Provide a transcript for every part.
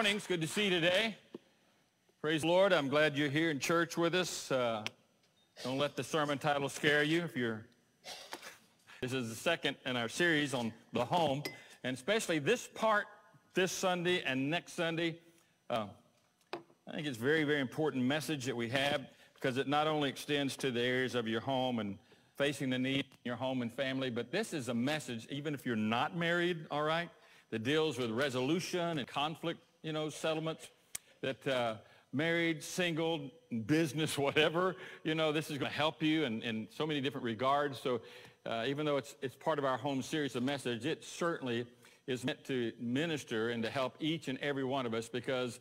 good to see you today. Praise the Lord. I'm glad you're here in church with us. Uh, don't let the sermon title scare you. If you're, this is the second in our series on the home, and especially this part this Sunday and next Sunday. Uh, I think it's very, very important message that we have because it not only extends to the areas of your home and facing the need in your home and family, but this is a message, even if you're not married, all right, that deals with resolution and conflict, you know, settlements, that uh, married, single, business, whatever, you know, this is going to help you in, in so many different regards. So uh, even though it's, it's part of our home series of message, it certainly is meant to minister and to help each and every one of us because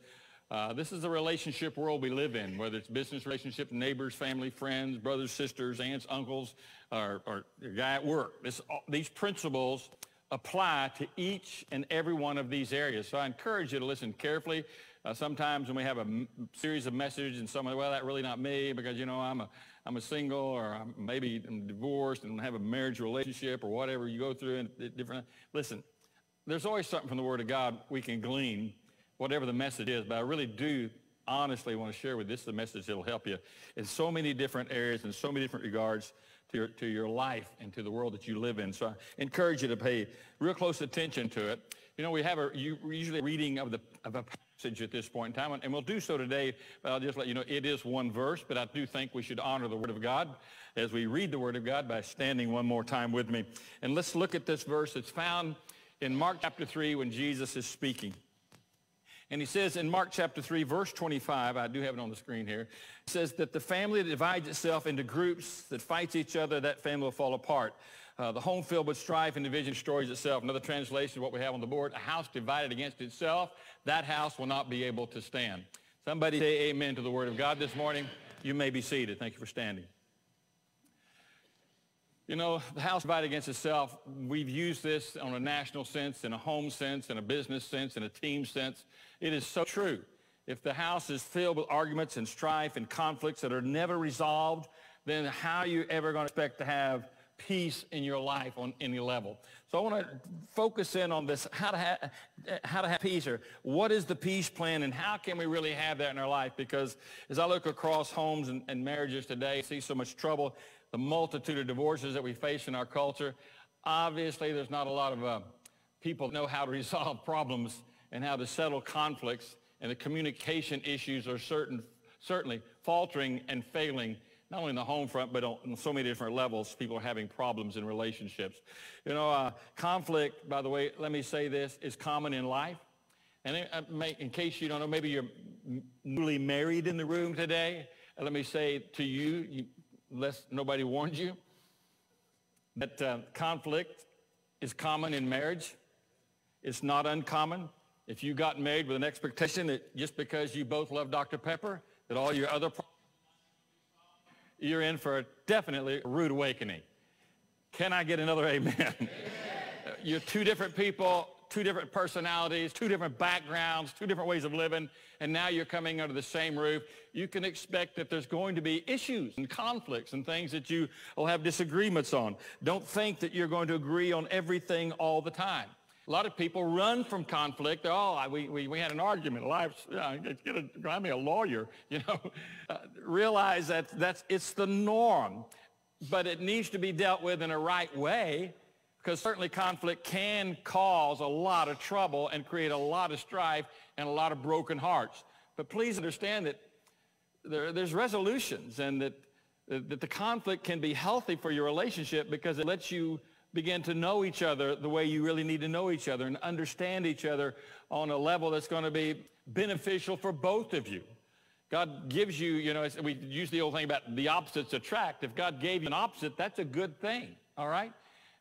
uh, this is the relationship world we live in, whether it's business relationship, neighbors, family, friends, brothers, sisters, aunts, uncles, or, or guy at work. This, these principles apply to each and every one of these areas. So I encourage you to listen carefully. Uh, sometimes when we have a m- series of messages and someone, well, that's really not me because, you know, I'm a, I'm a single or I'm maybe I'm divorced and have a marriage relationship or whatever you go through and different. Listen, there's always something from the Word of God we can glean whatever the message is, but I really do honestly want to share with you this is the message that will help you in so many different areas and so many different regards to your, to your life and to the world that you live in. So I encourage you to pay real close attention to it. You know, we have a usually a reading of, the, of a passage at this point in time, and we'll do so today, but I'll just let you know it is one verse, but I do think we should honor the Word of God as we read the Word of God by standing one more time with me. And let's look at this verse. It's found in Mark chapter 3 when Jesus is speaking. And he says in Mark chapter 3, verse 25, I do have it on the screen here, says that the family that divides itself into groups that fights each other, that family will fall apart. Uh, the home filled with strife and division destroys itself. Another translation of what we have on the board, a house divided against itself, that house will not be able to stand. Somebody say amen to the word of God this morning. You may be seated. Thank you for standing. You know, the house divided against itself, we've used this on a national sense, in a home sense, in a business sense, in a team sense. It is so true. If the house is filled with arguments and strife and conflicts that are never resolved, then how are you ever going to expect to have peace in your life on any level? So I want to focus in on this, how to, have, how to have peace or what is the peace plan and how can we really have that in our life? Because as I look across homes and, and marriages today, I see so much trouble the multitude of divorces that we face in our culture, obviously there's not a lot of uh, people know how to resolve problems and how to settle conflicts, and the communication issues are certain, certainly faltering and failing, not only in the home front, but on so many different levels. People are having problems in relationships. You know, uh, conflict, by the way, let me say this, is common in life. And uh, in case you don't know, maybe you're newly married in the room today. Let me say to you, you unless nobody warned you, that uh, conflict is common in marriage. It's not uncommon. If you got married with an expectation that just because you both love Dr. Pepper, that all your other problems, you're in for a definitely rude awakening. Can I get another amen? amen. you're two different people two different personalities, two different backgrounds, two different ways of living, and now you're coming under the same roof, you can expect that there's going to be issues and conflicts and things that you will have disagreements on. Don't think that you're going to agree on everything all the time. A lot of people run from conflict. Oh, we, we, we had an argument. Life's, uh, get a, grab me a lawyer, you know. Uh, realize that that's, it's the norm, but it needs to be dealt with in a right way because certainly conflict can cause a lot of trouble and create a lot of strife and a lot of broken hearts. But please understand that there, there's resolutions and that, that the conflict can be healthy for your relationship because it lets you begin to know each other the way you really need to know each other and understand each other on a level that's going to be beneficial for both of you. God gives you, you know, we use the old thing about the opposites attract. If God gave you an opposite, that's a good thing, all right?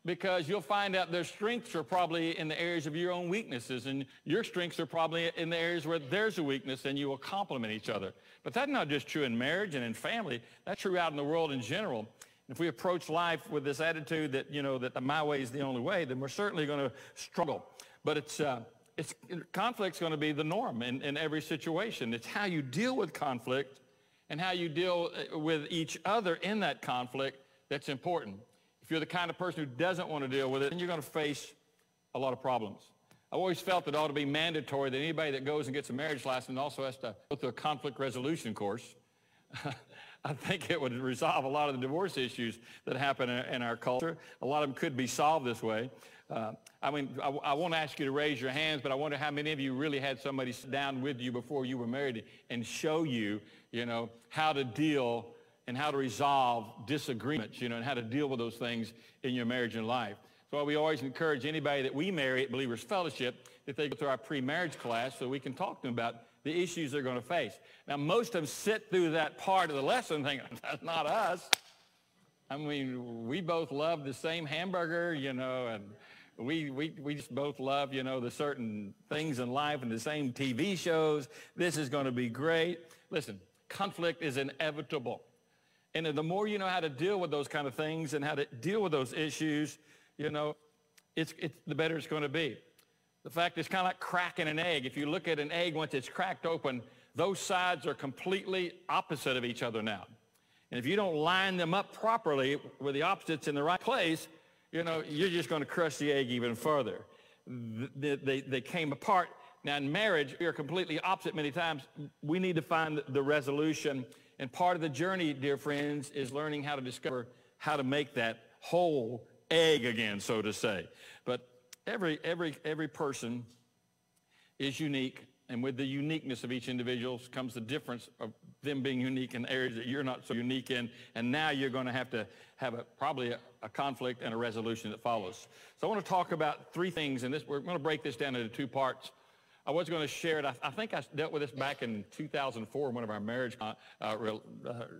Because you'll find out their strengths are probably in the areas of your own weaknesses and your strengths are probably in the areas where there's a weakness and you will complement each other. But that's not just true in marriage and in family. That's true out in the world in general. If we approach life with this attitude that, you know, that my way is the only way, then we're certainly going to struggle. But it's, uh, it's, conflict's going to be the norm in, in every situation. It's how you deal with conflict and how you deal uh, with each other in that conflict that's important. If you're the kind of person who doesn't want to deal with it, then you're going to face a lot of problems. I've always felt it ought to be mandatory that anybody that goes and gets a marriage license also has to go through a conflict resolution course. I think it would resolve a lot of the divorce issues that happen in our culture. A lot of them could be solved this way. Uh, I mean, I, I won't ask you to raise your hands, but I wonder how many of you really had somebody sit down with you before you were married and show you, you know, how to deal and how to resolve disagreements, you know, and how to deal with those things in your marriage and life. So we always encourage anybody that we marry at Believers Fellowship that they go through our pre-marriage class so we can talk to them about the issues they're going to face. Now, most of them sit through that part of the lesson thinking, that's not us. I mean, we both love the same hamburger, you know, and we, we, we just both love, you know, the certain things in life and the same TV shows. This is going to be great. Listen, conflict is inevitable. And the more you know how to deal with those kind of things and how to deal with those issues, you know, it's, it's the better it's going to be. The fact is kind of like cracking an egg. If you look at an egg once it's cracked open, those sides are completely opposite of each other now. And if you don't line them up properly with the opposites in the right place, you know, you're just going to crush the egg even further. They, they, they came apart. Now, in marriage, we are completely opposite many times. We need to find the resolution. And part of the journey, dear friends, is learning how to discover how to make that whole egg again, so to say. But every, every, every person is unique. And with the uniqueness of each individual comes the difference of them being unique in areas that you're not so unique in. And now you're going to have to have a, probably a, a conflict and a resolution that follows. So I want to talk about three things, and this, we're going to break this down into two parts. I was going to share it. I, I, think I dealt with this back in 2004 in one of our marriage uh, uh,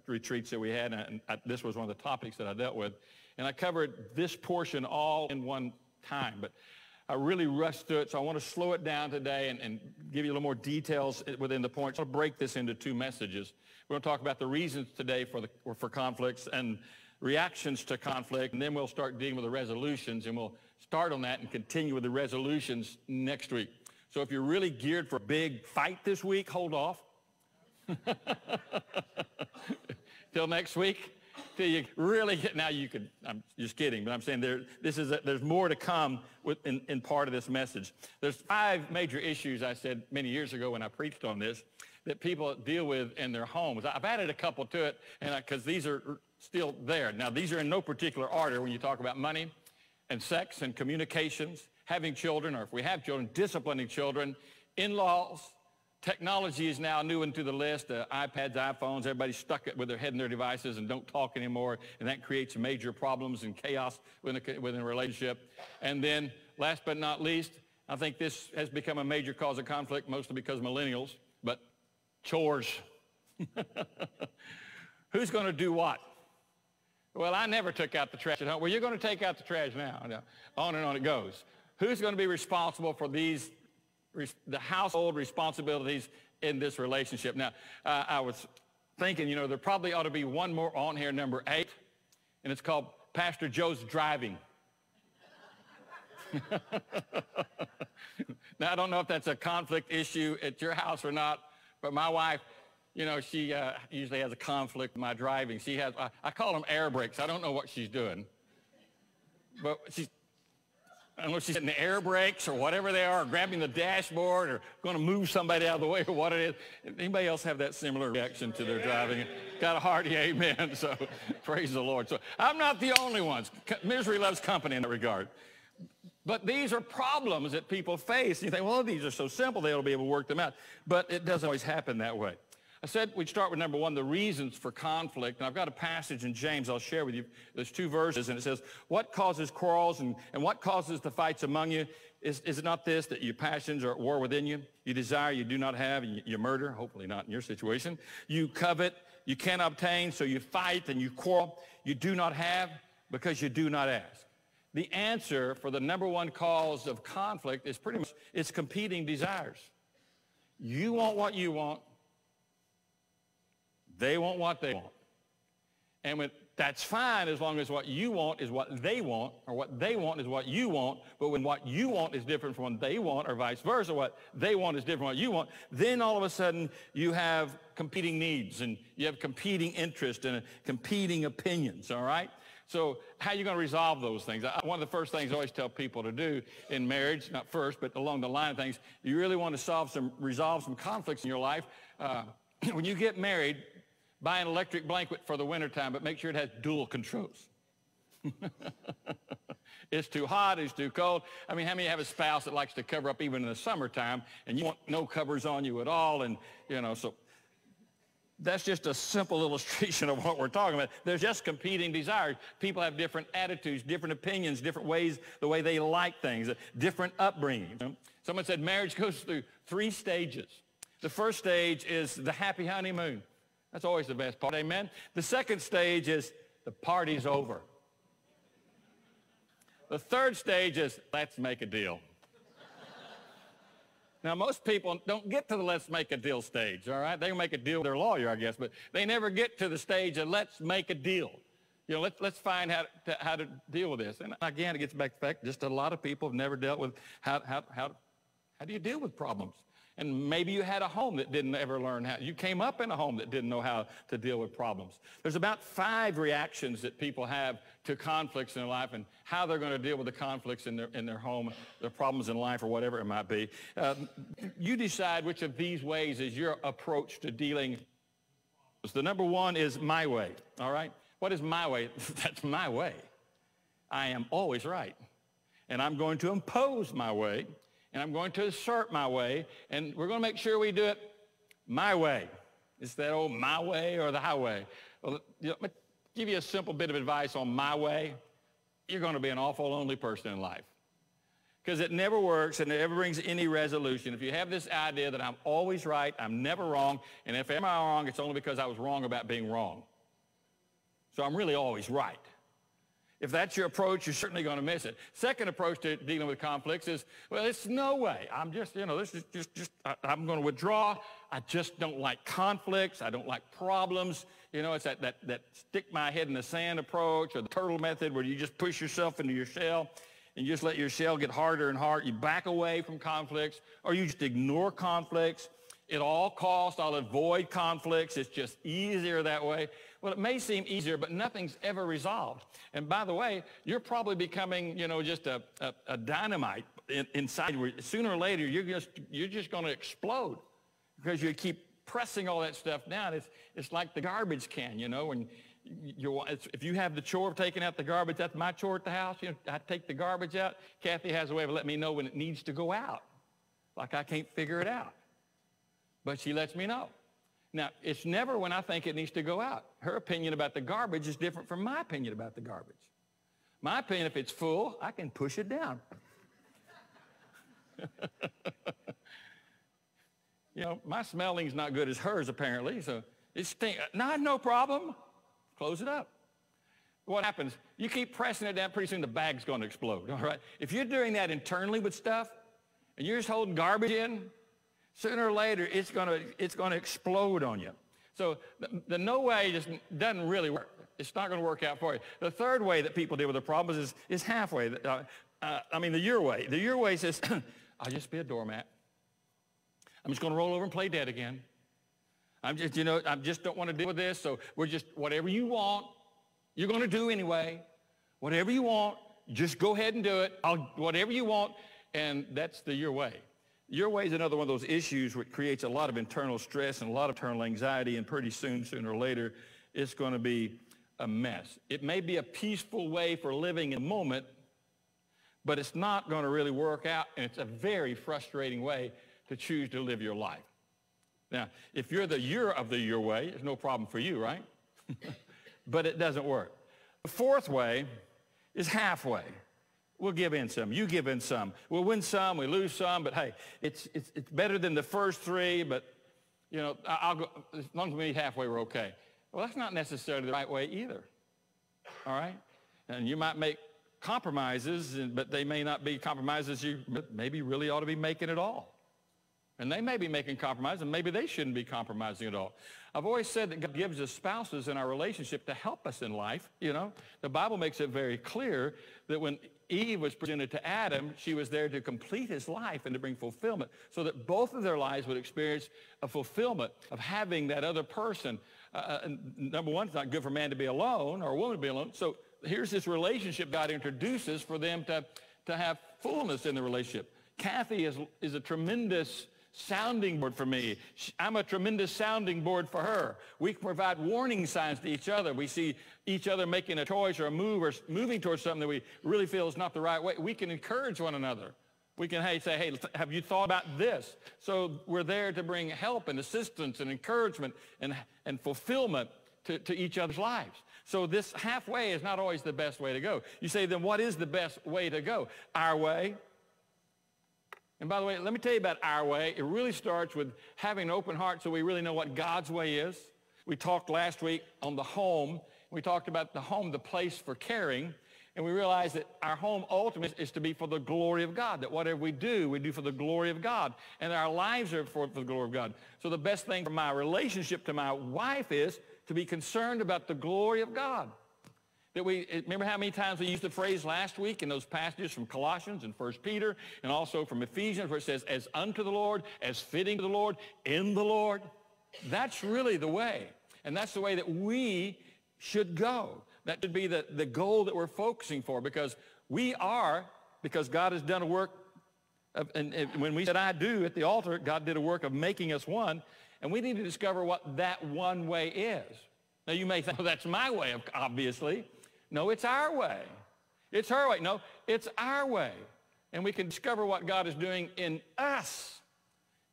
retreats that we had, and I, this was one of the topics that I dealt with. And I covered this portion all in one time. But I really rushed through it, so I want to slow it down today and, and give you a little more details within the points. I'll break this into two messages. We're going to talk about the reasons today for, the, for conflicts and reactions to conflict, and then we'll start dealing with the resolutions, and we'll start on that and continue with the resolutions next week. So if you're really geared for a big fight this week, hold off. Till next week till you really get, now you could, I'm just kidding, but I'm saying there, this is a, there's more to come with, in, in part of this message. There's five major issues I said many years ago when I preached on this that people deal with in their homes. I've added a couple to it and because these are still there. Now, these are in no particular order when you talk about money and sex and communications, having children, or if we have children, disciplining children, in-laws, Technology is now new into the list. Uh, iPads, iPhones, everybody's stuck with their head in their devices and don't talk anymore. And that creates major problems and chaos within a, within a relationship. And then last but not least, I think this has become a major cause of conflict, mostly because millennials, but chores. Who's going to do what? Well, I never took out the trash at home. Well, you're going to take out the trash now. On and on it goes. Who's going to be responsible for these the household responsibilities in this relationship. Now, uh, I was thinking, you know, there probably ought to be one more on here, number eight, and it's called Pastor Joe's Driving. now, I don't know if that's a conflict issue at your house or not, but my wife, you know, she uh, usually has a conflict with my driving. She has, I, I call them air brakes. I don't know what she's doing. But she's If she's hitting the air brakes or whatever they are, or grabbing the dashboard or going to move somebody out of the way or what it is. Anybody else have that similar reaction to their driving? Got a hearty amen, so praise the Lord. So I'm not the only ones. Misery loves company in that regard. But these are problems that people face. You think, well, these are so simple, they'll be able to work them out. But it doesn't always happen that way. I said we'd start with number one, the reasons for conflict. And I've got a passage in James I'll share with you. There's two verses, and it says, What causes quarrels and, and what causes the fights among you? Is, is it not this, that your passions are at war within you? You desire, you do not have, and you, you murder, hopefully not in your situation. You covet, you can't obtain, so you fight and you quarrel. You do not have because you do not ask. The answer for the number one cause of conflict is pretty much it's competing desires. You want what you want. They want what they want. And that's fine as long as what you want is what they want, or what they want is what you want. But when what you want is different from what they want, or vice versa, what they want is different from what you want, then all of a sudden you have competing needs and you have competing interests and competing opinions, all right? So how are you going to resolve those things? One of the first things I always tell people to do in marriage, not first, but along the line of things, you really want to solve some, resolve some conflicts in your life. Uh, when you get married, buy an electric blanket for the wintertime, but make sure it has dual controls. it's too hot, it's too cold. I mean, how many have a spouse that likes to cover up even in the summertime and you want no covers on you at all? And, you know, so that's just a simple illustration of what we're talking about. There's just competing desires. People have different attitudes, different opinions, different ways, the way they like things, uh, different upbringing. Someone said marriage goes through three stages. The first stage is the happy honeymoon. That's always the best part, amen? The second stage is the party's over. The third stage is let's make a deal. Now, most people don't get to the let's make a deal stage, all right? They make a deal with their lawyer, I guess, but they never get to the stage of let's make a deal. You know, let's, let's find how to, how to deal with this. And again, it gets back to the fact just a lot of people have never dealt with how, how, how, how do you deal with problems? And maybe you had a home that didn't ever learn how. You came up in a home that didn't know how to deal with problems. There's about five reactions that people have to conflicts in their life and how they're going to deal with the conflicts in their, in their home, their problems in life, or whatever it might be. Uh, you decide which of these ways is your approach to dealing. The number one is my way, all right? What is my way? That's my way. I am always right. And I'm going to impose my way and I'm going to assert my way, and we're going to make sure we do it my way. It's that old my way or the highway. Well, let me give you a simple bit of advice on my way. You're going to be an awful lonely person in life because it never works and it never brings any resolution. If you have this idea that I'm always right, I'm never wrong, and if am I'm wrong, it's only because I was wrong about being wrong. So I'm really always right. If that's your approach, you're certainly going to miss it. Second approach to dealing with conflicts is, well, it's no way. I'm just, you know, this is just, just I, I'm going to withdraw. I just don't like conflicts. I don't like problems. You know, it's that, that, that stick my head in the sand approach or the turtle method where you just push yourself into your shell and you just let your shell get harder and harder. You back away from conflicts or you just ignore conflicts. At all costs, I'll avoid conflicts. It's just easier that way. Well, it may seem easier, but nothing's ever resolved. And by the way, you're probably becoming, you know, just a, a, a dynamite in, inside. Where sooner or later, you're just, you're just going to explode because you keep pressing all that stuff down. It's, it's like the garbage can, you know, when you, if you have the chore of taking out the garbage, that's my chore at the house. You know, I take the garbage out. Kathy has a way of letting me know when it needs to go out. Like I can't figure it out. But she lets me know. Now, it's never when I think it needs to go out. Her opinion about the garbage is different from my opinion about the garbage. My opinion, if it's full, I can push it down. you know, my smelling's not good as hers, apparently, so it's. Not no problem. Close it up. What happens? You keep pressing it down, pretty soon the bag's going to explode, all right? If you're doing that internally with stuff, and you're just holding garbage in, Sooner or later, it's going to it's going to explode on you. So the, the no way just doesn't really work. It's not going to work out for you. The third way that people deal with the problems is, is halfway. Uh, uh, I mean, the your way. The your way says, I'll just be a doormat. I'm just going to roll over and play dead again. I'm just, you know, I just don't want to deal with this. So we're just, whatever you want, you're going to do anyway. Whatever you want, just go ahead and do it. I'll, whatever you want. And that's the your way. Your way is another one of those issues which creates a lot of internal stress and a lot of internal anxiety, and pretty soon, sooner or later, it's going to be a mess. It may be a peaceful way for living in the moment, but it's not going to really work out, and it's a very frustrating way to choose to live your life. Now, if you're the you're of the your way, it's no problem for you, right? but it doesn't work. The fourth way is halfway. We'll give in some. You give in some. We'll win some. We lose some. But hey, it's, it's, it's better than the first three. But, you know, I'll go, as long as we meet halfway, we're okay. Well, that's not necessarily the right way either. All right? And you might make compromises, but they may not be compromises you maybe really ought to be making at all. And they may be making compromises, and maybe they shouldn't be compromising at all. I've always said that God gives us spouses in our relationship to help us in life. You know, the Bible makes it very clear that when Eve was presented to Adam, she was there to complete his life and to bring fulfillment so that both of their lives would experience a fulfillment of having that other person. Uh, uh number one, it's not good for man to be alone or a woman to be alone. So here's this relationship God introduces for them to, to have fullness in the relationship. Kathy is, is a tremendous sounding board for me. I'm a tremendous sounding board for her. We can provide warning signs to each other. We see each other making a choice or a move or moving towards something that we really feel is not the right way. We can encourage one another. We can hey, say, hey, have you thought about this? So we're there to bring help and assistance and encouragement and, and fulfillment to, to each other's lives. So this halfway is not always the best way to go. You say, then what is the best way to go? Our way, and by the way, let me tell you about our way. It really starts with having an open heart so we really know what God's way is. We talked last week on the home. We talked about the home, the place for caring. And we realized that our home ultimately is to be for the glory of God, that whatever we do, we do for the glory of God. And our lives are for, for the glory of God. So the best thing for my relationship to my wife is to be concerned about the glory of God. That we remember how many times we used the phrase last week in those passages from Colossians and 1 Peter and also from Ephesians where it says, as unto the Lord, as fitting to the Lord, in the Lord. That's really the way. And that's the way that we should go. That should be the, the goal that we're focusing for because we are, because God has done a work of, and, and when we said I do at the altar, God did a work of making us one. And we need to discover what that one way is. Now you may think, well, that's my way, of, obviously. No, it's our way. It's her way. No, it's our way. And we can discover what God is doing in us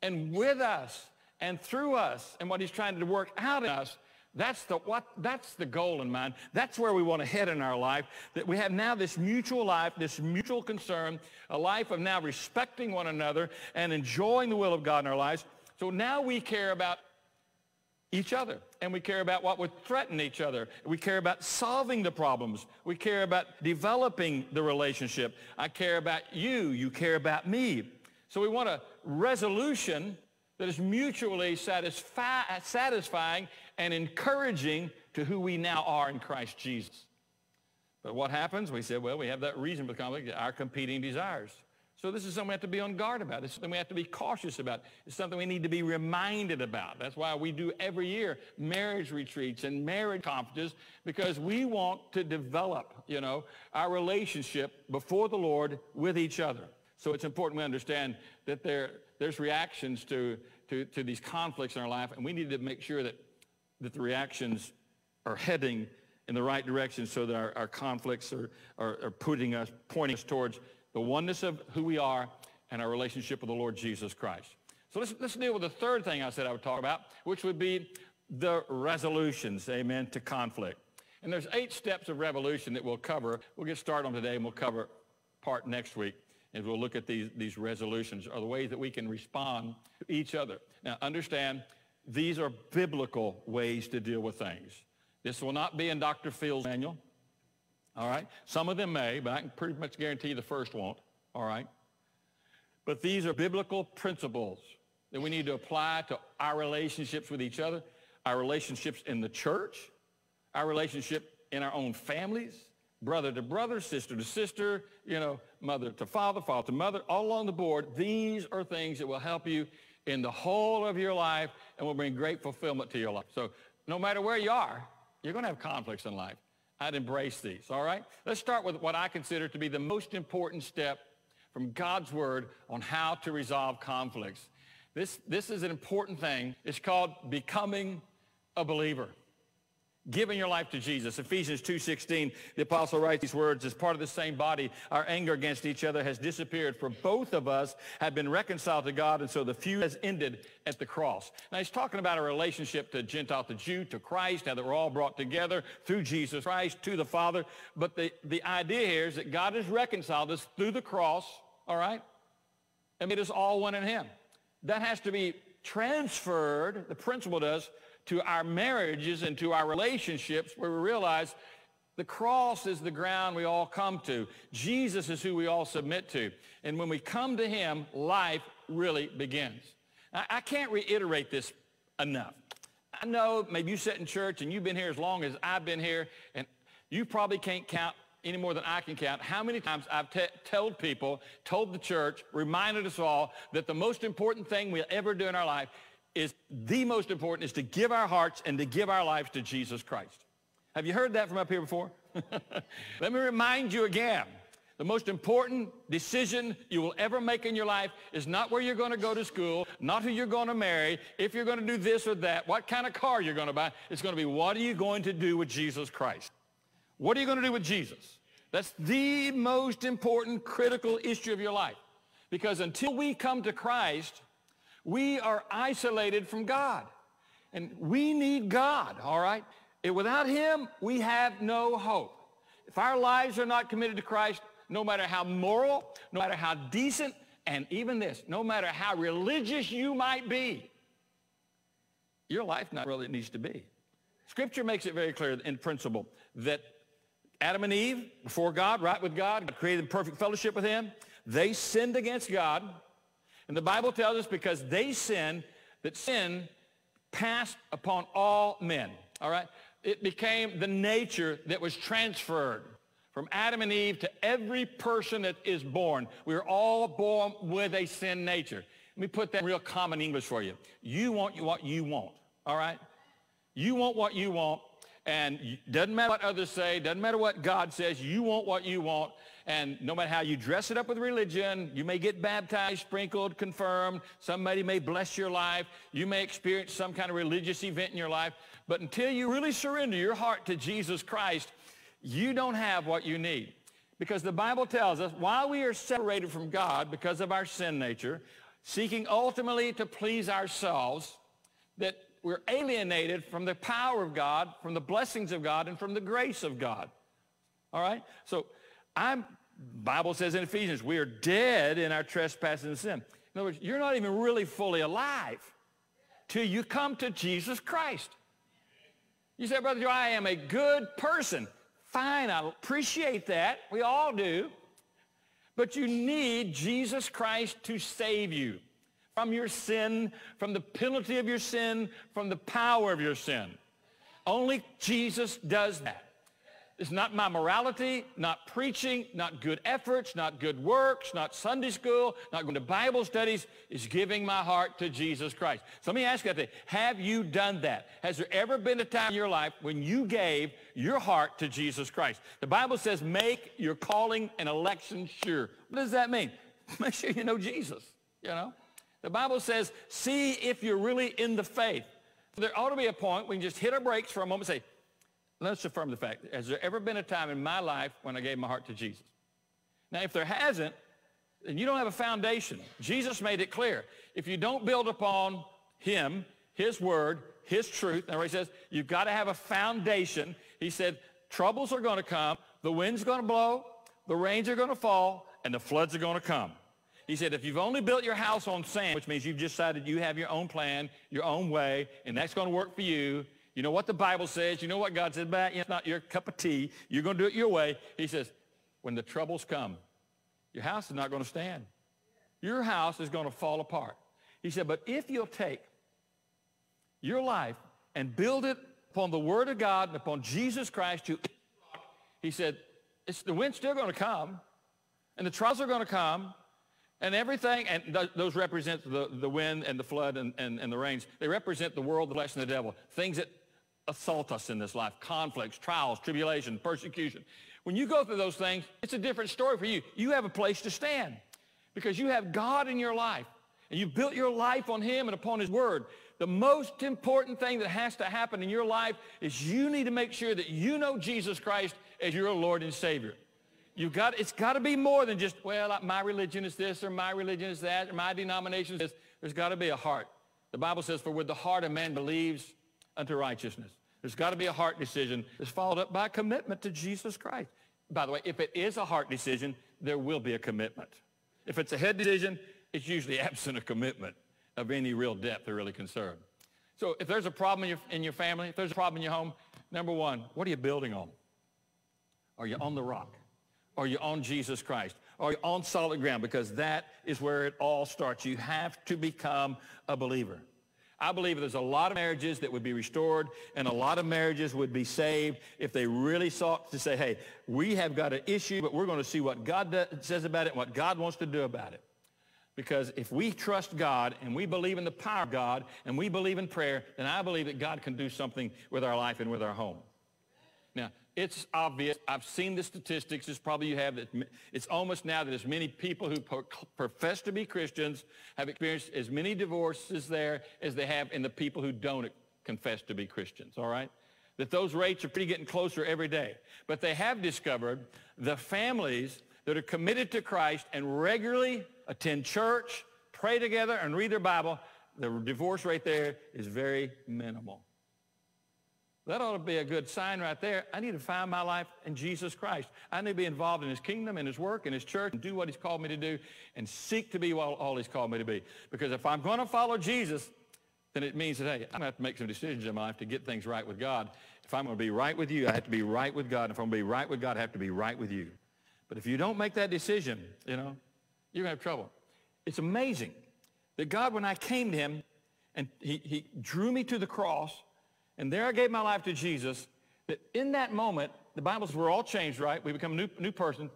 and with us and through us and what he's trying to work out in us. That's the, what, that's the goal in mind. That's where we want to head in our life, that we have now this mutual life, this mutual concern, a life of now respecting one another and enjoying the will of God in our lives. So now we care about each other. And we care about what would threaten each other. We care about solving the problems. We care about developing the relationship. I care about you. You care about me. So we want a resolution that is mutually satisfi- satisfying and encouraging to who we now are in Christ Jesus. But what happens? We said, well, we have that reason for conflict, our competing desires. So this is something we have to be on guard about. It's something we have to be cautious about. It's something we need to be reminded about. That's why we do every year marriage retreats and marriage conferences because we want to develop, you know, our relationship before the Lord with each other. So it's important we understand that there, there's reactions to, to, to these conflicts in our life, and we need to make sure that, that the reactions are heading in the right direction so that our, our conflicts are, are, are putting us, pointing us towards the oneness of who we are and our relationship with the Lord Jesus Christ. So let's, let's deal with the third thing I said I would talk about, which would be the resolutions, amen, to conflict. And there's eight steps of revolution that we'll cover. We'll get started on today and we'll cover part next week as we'll look at these, these resolutions or the ways that we can respond to each other. Now understand, these are biblical ways to deal with things. This will not be in Dr. Phil's manual. All right? Some of them may, but I can pretty much guarantee the first won't. All right? But these are biblical principles that we need to apply to our relationships with each other, our relationships in the church, our relationship in our own families, brother to brother, sister to sister, you know, mother to father, father to mother, all along the board. These are things that will help you in the whole of your life and will bring great fulfillment to your life. So no matter where you are, you're going to have conflicts in life. I'd embrace these, all right? Let's start with what I consider to be the most important step from God's word on how to resolve conflicts. This, this is an important thing. It's called becoming a believer giving your life to Jesus. Ephesians 2.16, the apostle writes these words, as part of the same body, our anger against each other has disappeared, for both of us have been reconciled to God, and so the feud has ended at the cross. Now he's talking about a relationship to Gentile, to Jew, to Christ, how that we're all brought together through Jesus Christ to the Father. But the, the idea here is that God has reconciled us through the cross, all right, and made us all one in him. That has to be transferred, the principle does, to our marriages and to our relationships where we realize the cross is the ground we all come to. Jesus is who we all submit to. And when we come to him, life really begins. Now, I can't reiterate this enough. I know maybe you sit in church and you've been here as long as I've been here, and you probably can't count any more than I can count how many times I've told people, told the church, reminded us all that the most important thing we'll ever do in our life is the most important is to give our hearts and to give our lives to Jesus Christ. Have you heard that from up here before? Let me remind you again. The most important decision you will ever make in your life is not where you're going to go to school, not who you're going to marry, if you're going to do this or that, what kind of car you're going to buy. It's going to be what are you going to do with Jesus Christ? What are you going to do with Jesus? That's the most important critical issue of your life. Because until we come to Christ, we are isolated from God. And we need God, all right? Without him, we have no hope. If our lives are not committed to Christ, no matter how moral, no matter how decent, and even this, no matter how religious you might be, your life not really needs to be. Scripture makes it very clear in principle that Adam and Eve, before God, right with God created perfect fellowship with him. They sinned against God. And the Bible tells us because they sinned, that sin passed upon all men. All right? It became the nature that was transferred from Adam and Eve to every person that is born. We are all born with a sin nature. Let me put that in real common English for you. You want what you want, all right? You want what you want, and doesn't matter what others say, doesn't matter what God says, you want what you want, and no matter how you dress it up with religion, you may get baptized, sprinkled, confirmed. Somebody may bless your life. You may experience some kind of religious event in your life. But until you really surrender your heart to Jesus Christ, you don't have what you need. Because the Bible tells us while we are separated from God because of our sin nature, seeking ultimately to please ourselves, that we're alienated from the power of God, from the blessings of God, and from the grace of God. All right? So I'm Bible says in Ephesians, we are dead in our trespasses and sin. In other words, you're not even really fully alive till you come to Jesus Christ. You say, Brother Joe, I am a good person. Fine, I appreciate that. We all do. But you need Jesus Christ to save you from your sin, from the penalty of your sin, from the power of your sin. Only Jesus does that. It's not my morality, not preaching, not good efforts, not good works, not Sunday school, not going to Bible studies. It's giving my heart to Jesus Christ. So let me ask you that. Have you done that? Has there ever been a time in your life when you gave your heart to Jesus Christ? The Bible says make your calling and election sure. What does that mean? Make sure you know Jesus, you know? The Bible says see if you're really in the faith. There ought to be a point we can just hit our brakes for a moment and say, Let's affirm the fact. Has there ever been a time in my life when I gave my heart to Jesus? Now, if there hasn't, then you don't have a foundation. Jesus made it clear. If you don't build upon him, his word, his truth, and he says, you've got to have a foundation. He said, troubles are going to come, the wind's going to blow, the rains are going to fall, and the floods are going to come. He said, if you've only built your house on sand, which means you've decided you have your own plan, your own way, and that's going to work for you, you know what the Bible says. You know what God says you. It's not your cup of tea. You're going to do it your way. He says, when the troubles come, your house is not going to stand. Your house is going to fall apart. He said, but if you'll take your life and build it upon the Word of God and upon Jesus Christ, you, he said, it's, the wind's still going to come, and the trials are going to come, and everything, and th- those represent the, the wind and the flood and, and, and the rains. They represent the world, the flesh, and the devil. Things that assault us in this life, conflicts, trials, tribulation, persecution. When you go through those things, it's a different story for you. You have a place to stand because you have God in your life and you built your life on him and upon his word. The most important thing that has to happen in your life is you need to make sure that you know Jesus Christ as your Lord and Savior. You've got, it's got to be more than just, well, my religion is this or my religion is that or my denomination is this. There's got to be a heart. The Bible says, for with the heart a man believes unto righteousness. There's got to be a heart decision that's followed up by a commitment to Jesus Christ. By the way, if it is a heart decision, there will be a commitment. If it's a head decision, it's usually absent a commitment of any real depth or really concern. So if there's a problem in your, in your family, if there's a problem in your home, number one, what are you building on? Are you on the rock? Are you on Jesus Christ? Are you on solid ground? Because that is where it all starts. You have to become a believer. I believe there's a lot of marriages that would be restored and a lot of marriages would be saved if they really sought to say, hey, we have got an issue, but we're going to see what God says about it and what God wants to do about it. Because if we trust God and we believe in the power of God and we believe in prayer, then I believe that God can do something with our life and with our home. It's obvious. I've seen the statistics. It's probably you have that. It's almost now that as many people who profess to be Christians have experienced as many divorces there as they have in the people who don't confess to be Christians, all right? That those rates are pretty getting closer every day. But they have discovered the families that are committed to Christ and regularly attend church, pray together, and read their Bible, the divorce rate there is very minimal. That ought to be a good sign right there. I need to find my life in Jesus Christ. I need to be involved in his kingdom, in his work, in his church, and do what he's called me to do, and seek to be all, all he's called me to be. Because if I'm going to follow Jesus, then it means that, hey, I'm going to have to make some decisions in my life to get things right with God. If I'm going to be right with you, I have to be right with God. If I'm going to be right with God, I have to be right with you. But if you don't make that decision, you know, you're going to have trouble. It's amazing that God, when I came to him, and he, he drew me to the cross, and there I gave my life to Jesus, that in that moment, the Bible says we're all changed, right? We become a new, new person.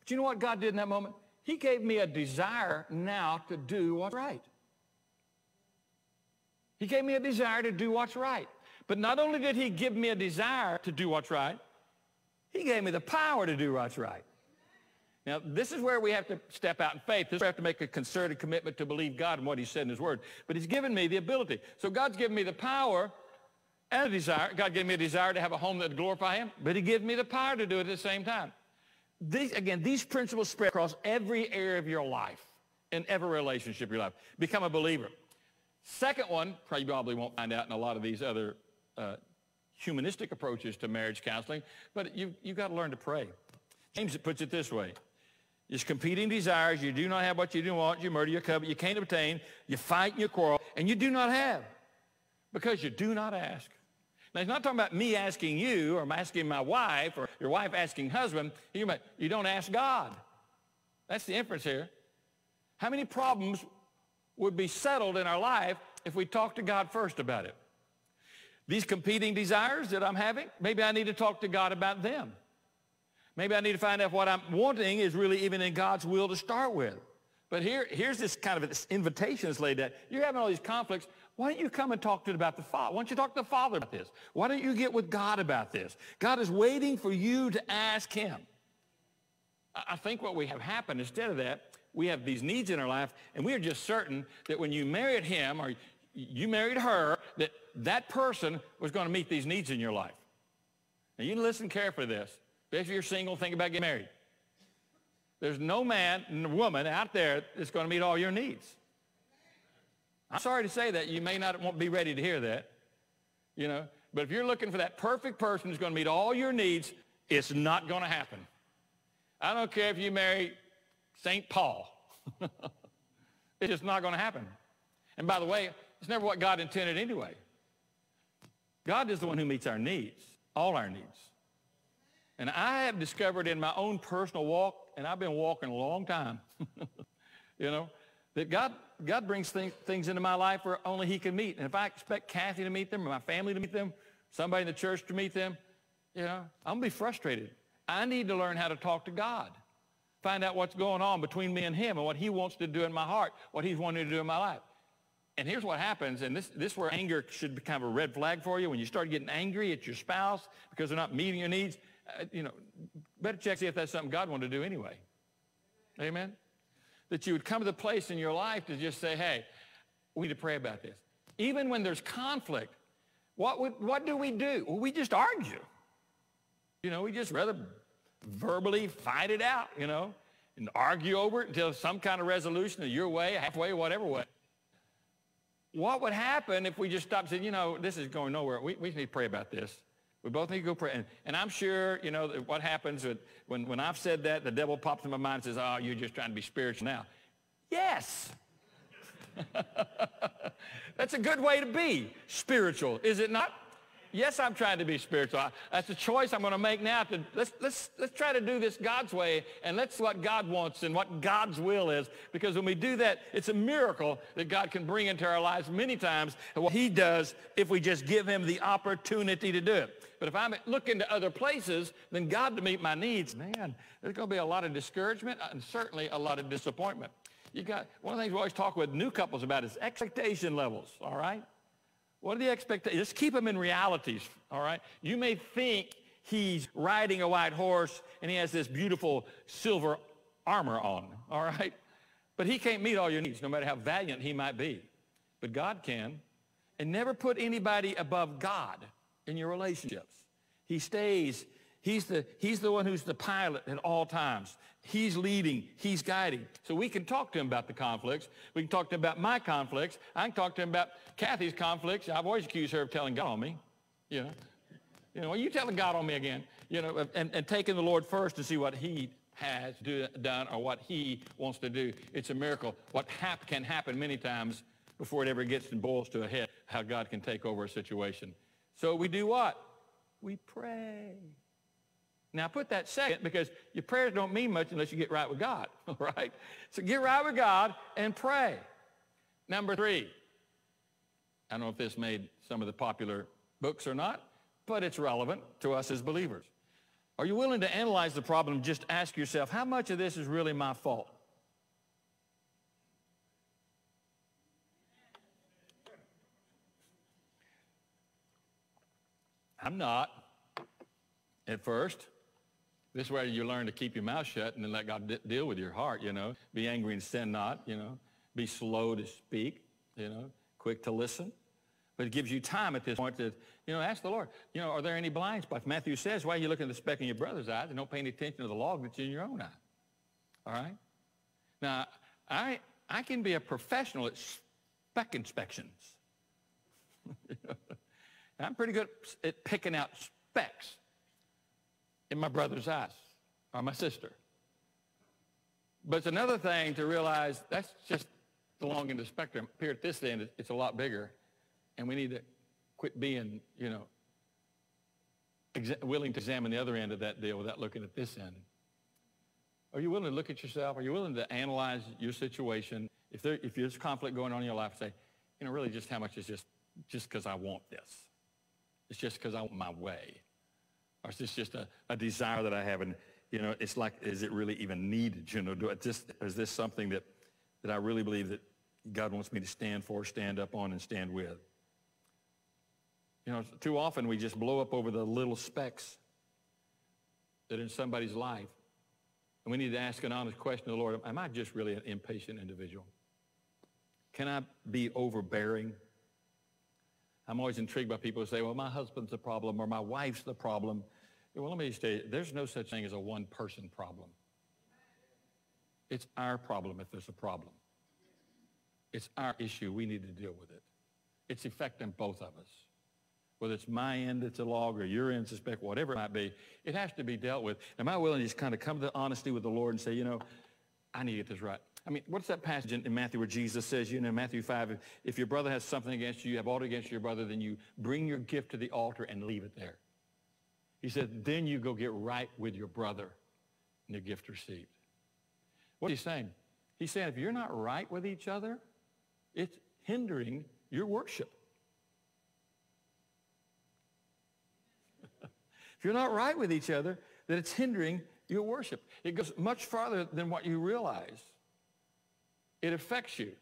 But you know what God did in that moment? He gave me a desire now to do what's right. He gave me a desire to do what's right. But not only did he give me a desire to do what's right, he gave me the power to do what's right. Now, this is where we have to step out in faith. This is where we have to make a concerted commitment to believe God and what he said in his word. But he's given me the ability. So God's given me the power and a desire. God gave me a desire to have a home that would glorify him, but he gave me the power to do it at the same time. These, again, these principles spread across every area of your life, in every relationship of your life. Become a believer. Second one, probably probably won't find out in a lot of these other uh, humanistic approaches to marriage counseling, but you, you've got to learn to pray. James puts it this way. It's competing desires. You do not have what you do want. You murder, you covet. You can't obtain. You fight and you quarrel. And you do not have because you do not ask. Now, he's not talking about me asking you or asking my wife or your wife asking husband. You don't ask God. That's the inference here. How many problems would be settled in our life if we talked to God first about it? These competing desires that I'm having, maybe I need to talk to God about them. Maybe I need to find out what I'm wanting is really even in God's will to start with. But here, here's this kind of this invitation that's laid out. You're having all these conflicts. Why don't you come and talk to about the Father? Why don't you talk to the Father about this? Why don't you get with God about this? God is waiting for you to ask him. I think what we have happened instead of that, we have these needs in our life, and we are just certain that when you married him or you married her, that that person was going to meet these needs in your life. Now, you listen carefully to this. If you're single, think about getting married. There's no man, and woman out there that's going to meet all your needs. I'm sorry to say that. You may not be ready to hear that. You know, but if you're looking for that perfect person who's going to meet all your needs, it's not going to happen. I don't care if you marry St. Paul. it's just not going to happen. And by the way, it's never what God intended anyway. God is the one who meets our needs, all our needs. And I have discovered in my own personal walk, and I've been walking a long time, you know, that God, God brings things, things into my life where only he can meet. And if I expect Kathy to meet them or my family to meet them, somebody in the church to meet them, you know, I'm going to be frustrated. I need to learn how to talk to God. Find out what's going on between me and him and what he wants to do in my heart, what he's wanting to do in my life. And here's what happens, and this, this is where anger should become a red flag for you. When you start getting angry at your spouse because they're not meeting your needs, Uh, you know, better check see if that's something God wanted to do anyway. Amen? that you would come to the place in your life to just say, hey, we need to pray about this. Even when there's conflict, what, would, what do we do? Well, we just argue. You know, we just rather verbally fight it out, you know, and argue over it until some kind of resolution, of your way, halfway, whatever way. What would happen if we just stopped saying, you know, this is going nowhere. We, we need to pray about this. We both need to go pray. And, and I'm sure, you know, what happens when, when I've said that, the devil pops in my mind and says, oh, you're just trying to be spiritual now. Yes. That's a good way to be spiritual, is it not? Yes, I'm trying to be spiritual. That's a choice I'm going to make now. To, let's, let's, let's try to do this God's way, and let's what God wants and what God's will is. Because when we do that, it's a miracle that God can bring into our lives many times what he does if we just give him the opportunity to do it. But if I'm looking to other places than God to meet my needs, man, there's going to be a lot of discouragement uh, and certainly a lot of disappointment. You got, one of the things we always talk with new couples about is expectation levels, all right? What are the expectations? Just keep them in realities, all right? You may think he's riding a white horse and he has this beautiful silver armor on, all right? But he can't meet all your needs, no matter how valiant he might be. But God can. And never put anybody above God in your relationships. He stays, he's the, he's the one who's the pilot at all times. He's leading, he's guiding. So we can talk to him about the conflicts. We can talk to him about my conflicts. I can talk to him about Kathy's conflicts. I've always accused her of telling God on me. You know, you know, are you telling God on me again? You know, and, and taking the Lord first to see what he has do, done or what he wants to do. It's a miracle. What hap- can happen many times before it ever gets and boils to a head, how God can take over a situation. So we do what? We pray. Now put that second because your prayers don't mean much unless you get right with God, all right? So get right with God and pray. Number three, I don't know if this made some of the popular books or not, but it's relevant to us as believers. Are you willing to analyze the problem? Just ask yourself, how much of this is really my fault? I'm not at first. This way you learn to keep your mouth shut and then let God deal with your heart, you know. Be angry and sin not, you know. Be slow to speak, you know. Quick to listen. But it gives you time at this point to, you know, ask the Lord, you know, are there any blind spots? Matthew says, why are you looking at the speck in your brother's eye and don't pay any attention to the log that's in your own eye? All right? Now, I, I can be a professional at speck inspections. I'm pretty good at picking out specks in my brother's eyes or my sister. But it's another thing to realize that's just along in the spectrum. Here at this end, it's a lot bigger. And we need to quit being, you know, willing to examine the other end of that deal without looking at this end. Are you willing to look at yourself? Are you willing to analyze your situation? If, there, if there's conflict going on in your life, say, you know, really just how much is just just because I want this? It's just because I want my way. Or is this just a, a desire that I have? And, you know, it's like, is it really even needed? You know, do I just, is this something that, that I really believe that God wants me to stand for, stand up on, and stand with? You know, too often we just blow up over the little specks that in somebody's life. And we need to ask an honest question to the Lord, am I just really an impatient individual? Can I be overbearing? I'm always intrigued by people who say, well, my husband's the problem or my wife's the problem. Well, let me just tell you, there's no such thing as a one-person problem. It's our problem if there's a problem. It's our issue. We need to deal with it. It's affecting both of us. Whether it's my end that's a log or your end suspect, whatever it might be, it has to be dealt with. Am I willing to just kind of come to honesty with the Lord and say, you know, I need to get this right. I mean, what's that passage in, Matthew where Jesus says, you know, Matthew 5, if, your brother has something against you, you have aught against your brother, then you bring your gift to the altar and leave it there. He said, then you go get right with your brother and the gift received. What is he saying? He's saying if you're not right with each other, it's hindering your worship. if you're not right with each other, that it's hindering your worship. It goes much farther than what you realize. It affects you.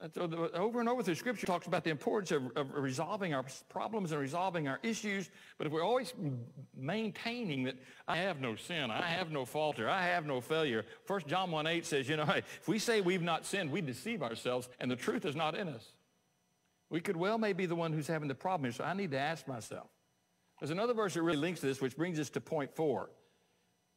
and so over and over through Scripture talks about the importance of, of, resolving our problems and resolving our issues. But if we're always maintaining that I have no sin, I have no falter, I have no failure. 1 John 1 8 says, you know, hey, if we say we've not sinned, we deceive ourselves and the truth is not in us. We could well may be the one who's having the problem. So I need to ask myself. There's another verse that really links to this, which brings us to point four.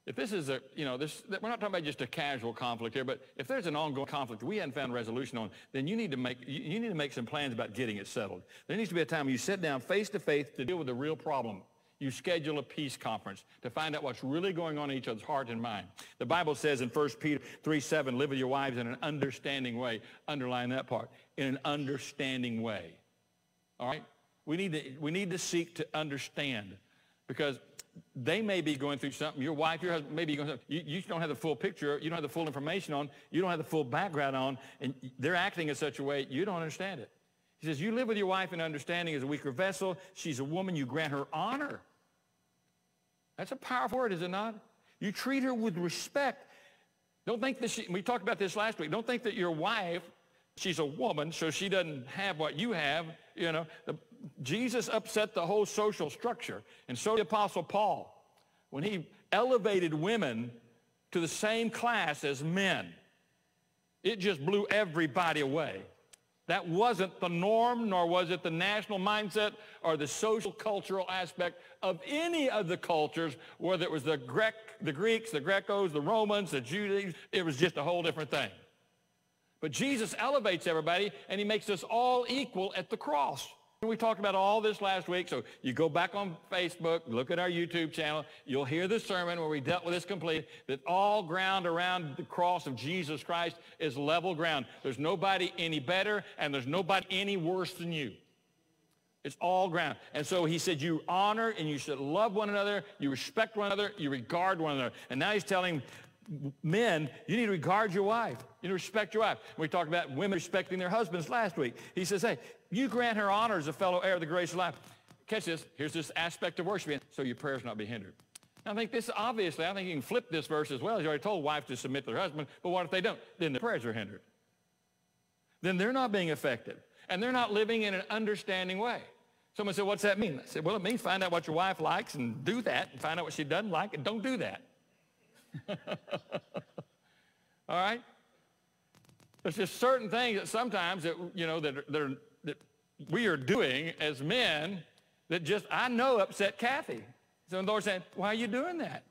If this is a, you know, this, we're not talking about just a casual conflict here, but if there's an ongoing conflict we haven't found resolution on, then you need to make, you need to make some plans about getting it settled. There needs to be a time you sit down face to face to deal with the real problem. You schedule a peace conference to find out what's really going on in each other's heart and mind. The Bible says in 1 Peter 3, 7, live with your wives in an understanding way. Underline that part. In an understanding way. All right? We need to, we need to seek to understand because they may be going through something. Your wife, your husband may be going through you, you don't have the full picture. You don't have the full information on. You don't have the full background on. And they're acting in such a way you don't understand it. He says, you live with your wife in understanding as a weaker vessel. She's a woman. You grant her honor. That's a powerful word, is it not? You treat her with respect. Don't think that she, we talked about this last week. Don't think that your wife she's a woman, so she doesn't have what you have. You know, the, Jesus upset the whole social structure. And so did Apostle Paul when he elevated women to the same class as men. It just blew everybody away. That wasn't the norm, nor was it the national mindset or the social cultural aspect of any of the cultures, whether it was the, Grek, the Greeks, the Grecos, the Romans, the Jews. It was just a whole different thing. But Jesus elevates everybody, and he makes us all equal at the cross. We talked about all this last week, so you go back on Facebook, look at our YouTube channel, you'll hear the sermon where we dealt with this completely, that all ground around the cross of Jesus Christ is level ground. There's nobody any better, and there's nobody any worse than you. It's all ground. And so he said, you honor and you should love one another, you respect one another, you regard one another. And now he's telling men, you need to regard your wife. You need to respect your wife. We talked about women respecting their husbands last week. He says, hey, you grant her honor as a fellow heir of the grace of life. Catch this. Here's this aspect of worshiping, so your prayers not be hindered. Now, I think this, obviously, I think you can flip this verse as well. He's already told wives to submit to their husband, but what if they don't? Then the prayers are hindered. Then they're not being affected, and they're not living in an understanding way. Someone said, what's that mean? I said, well, it means find out what your wife likes and do that, and find out what she doesn't like and don't do that. All right? There's just certain things that sometimes that, you know, that, that, that we are doing as men that just, I know, upset Kathy. So the Lord said, why are you doing that?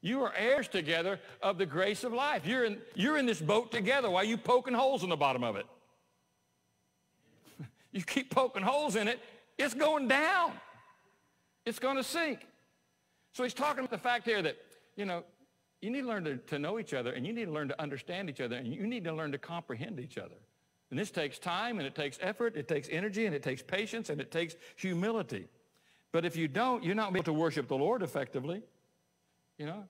You are heirs together of the grace of life. You're in, you're in this boat together. Why are you poking holes in the bottom of it? you keep poking holes in it, it's going down. It's going to sink. So he's talking about the fact here that, you know, you need to learn to, to know each other, and you need to learn to understand each other, and you need to learn to comprehend each other. And this takes time, and it takes effort, it takes energy, and it takes patience, and it takes humility. But if you don't, you're not able to worship the Lord effectively. You know?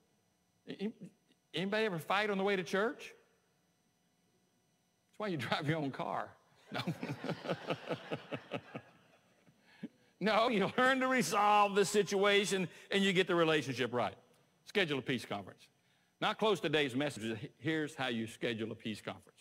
Anybody ever fight on the way to church? That's why you drive your own car. No. no, you learn to resolve the situation, and you get the relationship right. Schedule a peace conference. Not close today's message. Here's how you schedule a peace conference.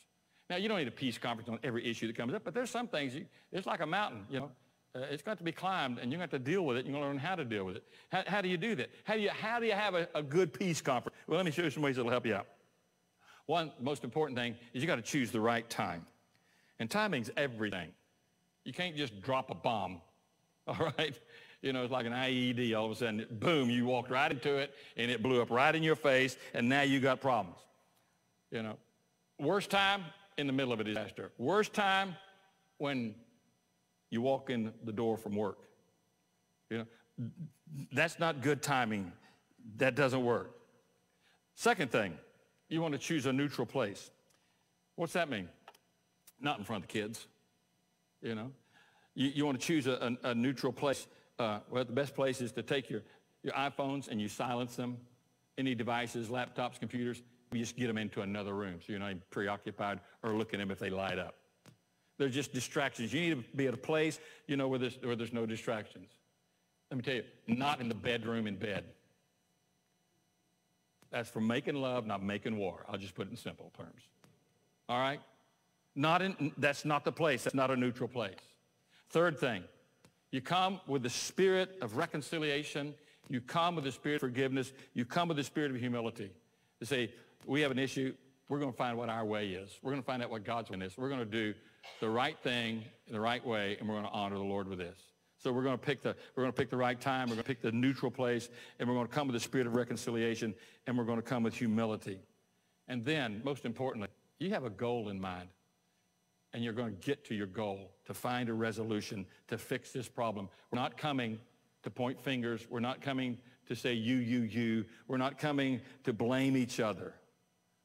Now, you don't need a peace conference on every issue that comes up, but there's some things, you, it's like a mountain, you know. Uh, it's got to be climbed, and you're going to have to deal with it. You're going to learn how to deal with it. How, how do you do that? How do you, how do you have a, a good peace conference? Well, let me show you some ways that will help you out. One most important thing is you got to choose the right time. And timing's everything. You can't just drop a bomb, all right? You know, it's like an IED. All of a sudden, boom, you walked right into it, and it blew up right in your face, and now you got problems. You know, worst time in the middle of a disaster. Worst time when you walk in the door from work. You know, that's not good timing. That doesn't work. Second thing, you want to choose a neutral place. What's that mean? Not in front of the kids. You know, you, you want to choose a, a, a neutral place uh, well, the best place is to take your, your iPhones and you silence them. Any devices, laptops, computers, you just get them into another room so you're not preoccupied or looking at them if they light up. They're just distractions. You need to be at a place, you know, where there's, where there's no distractions. Let me tell you, not in the bedroom in bed. That's for making love, not making war. I'll just put it in simple terms. All right? Not in, that's not the place. That's not a neutral place. Third thing, you come with the spirit of reconciliation. You come with the spirit of forgiveness. You come with the spirit of humility. To say, we have an issue. We're going to find what our way is. We're going to find out what God's way is. We're going to do the right thing in the right way, and we're going to honor the Lord with this. So we're going to pick the we're going to pick the right time. We're going to pick the neutral place, and we're going to come with the spirit of reconciliation, and we're going to come with humility. And then, most importantly, you have a goal in mind and you're going to get to your goal, to find a resolution, to fix this problem. We're not coming to point fingers. We're not coming to say you, you, you. We're not coming to blame each other.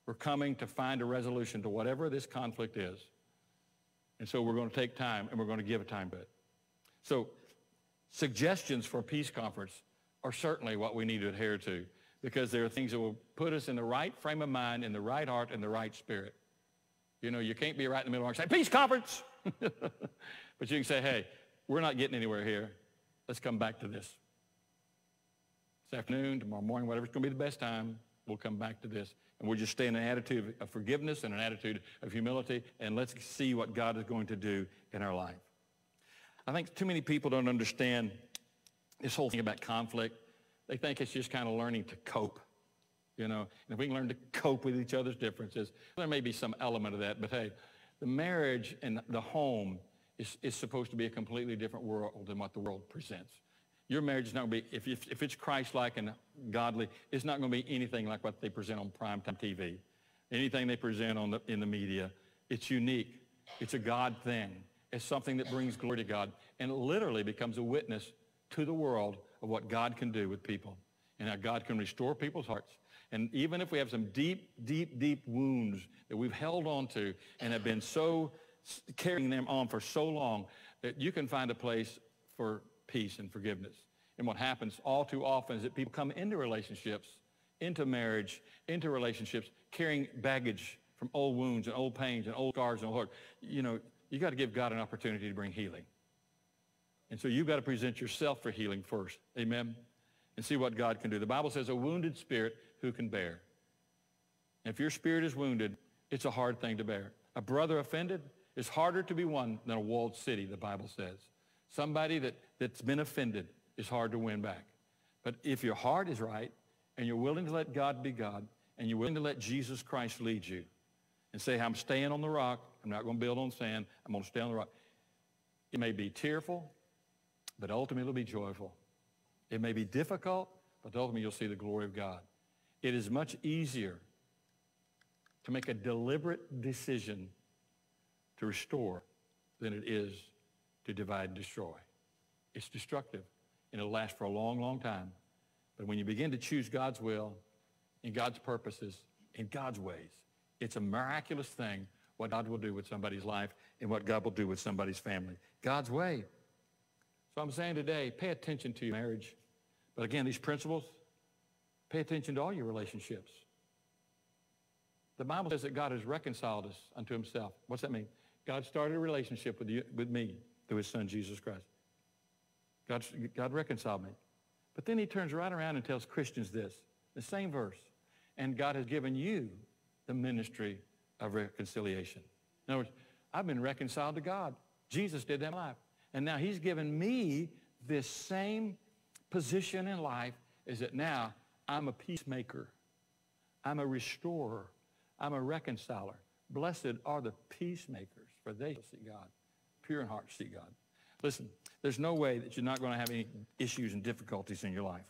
We're coming to find a resolution to whatever this conflict is. And so we're going to take time and we're going to give a time to it. So suggestions for a peace conference are certainly what we need to adhere to because there are things that will put us in the right frame of mind, in the right heart, and the right spirit. You know, you can't be right in the middle and say, peace conference. but you can say, hey, we're not getting anywhere here. Let's come back to this. This afternoon, tomorrow morning, whatever's going to be the best time. we'll come back to this. And we'll just stay in an attitude of forgiveness and an attitude of humility, and let's see what God is going to do in our life. I think too many people don't understand this whole thing about conflict. They think it's just kind of learning to cope, you know. And if we can learn to cope with each other's differences, there may be some element of that. But hey, the marriage and the home is, is supposed to be a completely different world than what the world presents. Your marriage is not going to be, if, if, if it's Christ-like and godly, it's not going to be anything like what they present on primetime TV. Anything they present on the, in the media, it's unique. It's a God thing. It's something that brings glory to God and it literally becomes a witness to the world of what God can do with people and how God can restore people's hearts. And even if we have some deep, deep, deep wounds that we've held on to and have been so carrying them on for so long that you can find a place for peace and forgiveness. And what happens all too often is that people come into relationships, into marriage, into relationships, carrying baggage from old wounds and old pains and old scars and old hurt. You know, you got to give God an opportunity to bring healing. And so you've got to present yourself for healing first. Amen? And see what God can do. The Bible says a wounded spirit who can bear. And if your spirit is wounded, it's a hard thing to bear. A brother offended is harder to be won than a walled city, the Bible says. Somebody that, that's been offended is hard to win back. But if your heart is right and you're willing to let God be God and you're willing to let Jesus Christ lead you and say, I'm staying on the rock. I'm not going to build on sand. I'm going to stay on the rock. It may be tearful, but ultimately it'll be joyful. It may be difficult, but ultimately you'll see the glory of God. It is much easier to make a deliberate decision to restore than it is to divide and destroy. It's destructive, and it'll last for a long, long time. But when you begin to choose God's will and God's purposes in God's ways, it's a miraculous thing what God will do with somebody's life and what God will do with somebody's family. God's way. So I'm saying today, pay attention to your marriage. But again, these principles, pay attention to all your relationships. The Bible says that God has reconciled us unto himself. What's that mean? God started a relationship with, you, with me through his son, Jesus Christ. God, God reconciled me. But then he turns right around and tells Christians this, the same verse. And God has given you the ministry of reconciliation. In other words, I've been reconciled to God. Jesus did that in life. And now he's given me this same position in life is that now I'm a peacemaker. I'm a restorer. I'm a reconciler. Blessed are the peacemakers, for they shall see God. Pure in heart see God. Listen, there's no way that you're not going to have any issues and difficulties in your life.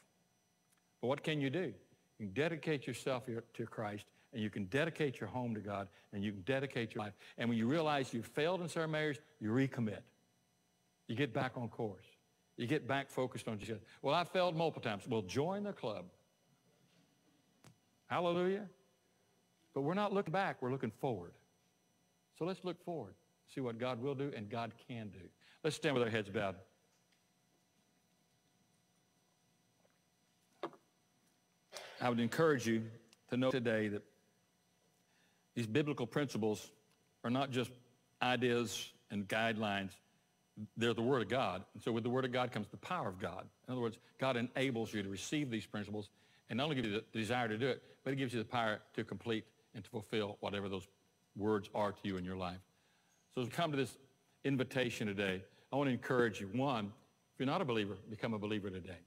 But what can you do? You can dedicate yourself to Christ, and you can dedicate your home to God, and you can dedicate your life. And when you realize you've failed in certain marriage, you recommit. You get back on course. You get back focused on Jesus. Well, I failed multiple times. Well, join the club. Hallelujah. But we're not looking back. We're looking forward. So let's look forward, see what God will do and God can do. Let's stand with our heads bowed. I would encourage you to know today that these biblical principles are not just ideas and guidelines. They're the Word of God. And so with the Word of God comes the power of God. In other words, God enables you to receive these principles and not only give you the desire to do it, but it gives you the power to complete and to fulfill whatever those words are to you in your life. So as we come to this invitation today, I want to encourage you. One, if you're not a believer, become a believer today.